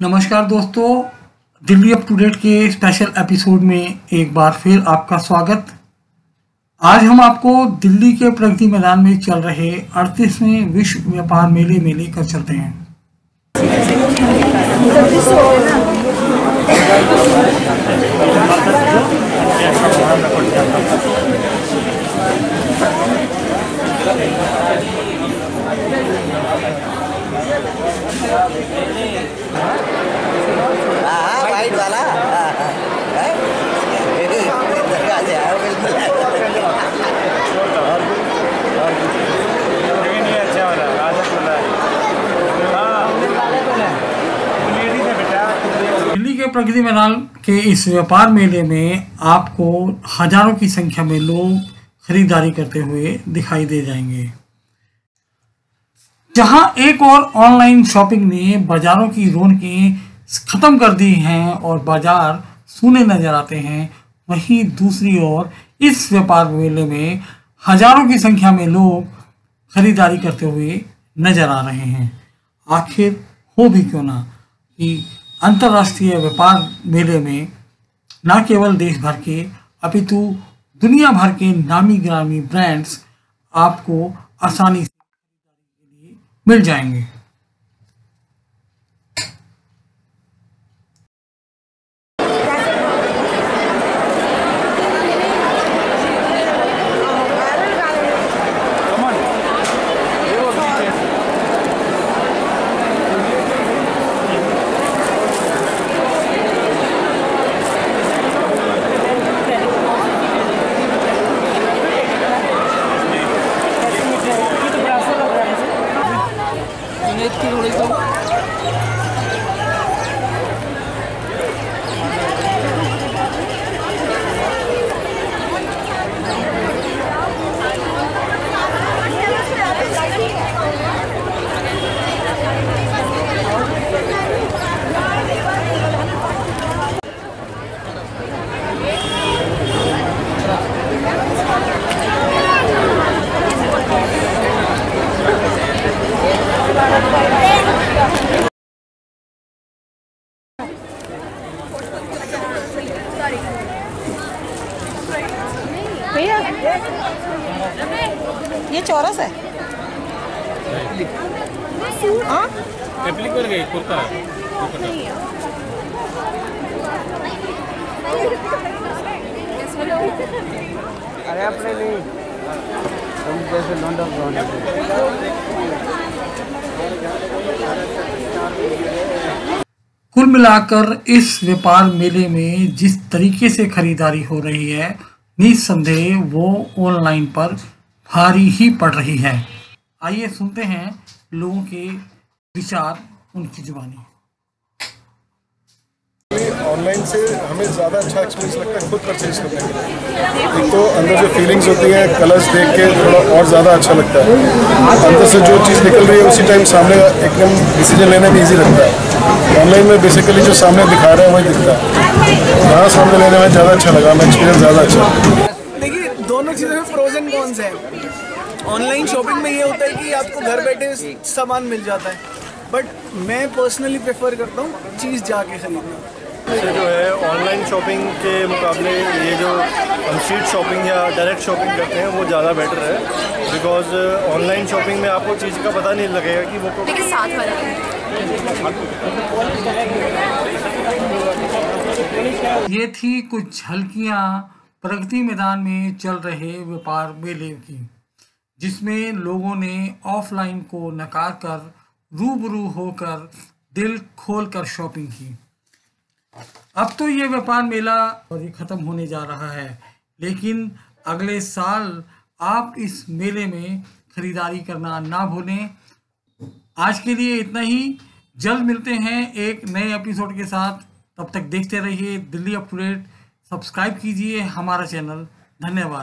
नमस्कार दोस्तों, Delhi up to date के स्पेशल एपिसोड में एक बार फिर आपका स्वागत। आज हम आपको दिल्ली के प्रगति मैदान में चल रहे अड़तीसवें विश्व व्यापार मेले में लेकर चलते हैं हाँ वाइट वाला हाँ, हाँ, हाँ। इधर का जो है, बिल्कुल लेकिन ये अच्छा वाला आदत वाला है हाँ लेडीज़ है बेटा दिल्ली के प्रगति मैदान के इस व्यापार मेले में आपको हज़ारों की संख्या में लोग खरीदारी करते हुए दिखाई दे जाएँगे। जहाँ एक और ऑनलाइन शॉपिंग ने बाजारों की रौनकें खत्म कर दी हैं और बाज़ार सूने नज़र आते हैं, वहीं दूसरी ओर इस व्यापार मेले में हज़ारों की संख्या में लोग खरीदारी करते हुए नज़र आ रहे हैं। आखिर हो भी क्यों ना कि अंतर्राष्ट्रीय व्यापार मेले में न केवल देश भर के, अपितु दुनिया भर के नामी ग्रामी ब्रांड्स आपको आसानी से मिल जाएँगे। ये चौरस है। हाँ? गई कुर्ता अरे अपने नहीं। कुल मिलाकर इस व्यापार मेले में जिस तरीके से खरीदारी हो रही है निस्संदेह वो ऑनलाइन पर भारी ही पड़ रही है। आइए सुनते हैं लोगों के विचार, उनकी जुबानी। ऑनलाइन से हमें ज़्यादा अच्छा एक्सपीरियंस लगता है खुद परचेज करने के लिए। एक तो अंदर जो फीलिंग्स होती हैं कलर्स देख के थोड़ा और ज़्यादा अच्छा लगता है। अंदर से जो चीज़ निकल रही है, उसी टाइम सामने एकदम डिसीज़न लेने में ईजी लगता है। ऑनलाइन में बेसिकली जो सामने दिखा रहा है, वही दिखता है। यहाँ सामने लेने में ज़्यादा अच्छा लगा हमें एक्सपीरियंस ज़्यादा अच्छा देखिए, दोनों चीज़ों में कॉन्स हैं। ऑनलाइन शॉपिंग में ये होता है कि आपको घर बैठे सामान मिल जाता है। बट मैं पर्सनली प्रेफर करता हूँ चीज़ जाके खरीदना। से जो है ऑनलाइन शॉपिंग के मुकाबले ये जो हम स्ट्रीट शॉपिंग या डायरेक्ट शॉपिंग करते हैं वो ज़्यादा बेटर है। बिकॉज़ ऑनलाइन शॉपिंग में आपको चीज़ का पता नहीं लगेगा कि वो लेकिन साथ वाला। ये थी कुछ झलकियाँ प्रगति मैदान में चल रहे व्यापार मेले की जिसमें लोगों ने ऑफलाइन को नकार कर रूबरू होकर दिल खोलकर शॉपिंग की। अब तो ये व्यापार मेला खत्म होने जा रहा है। लेकिन अगले साल आप इस मेले में खरीदारी करना ना भूलें। आज के लिए इतना ही। जल्द मिलते हैं एक नए एपिसोड के साथ। तब तक देखते रहिए दिल्ली अप सब्सक्राइब कीजिए हमारा चैनल। धन्यवाद।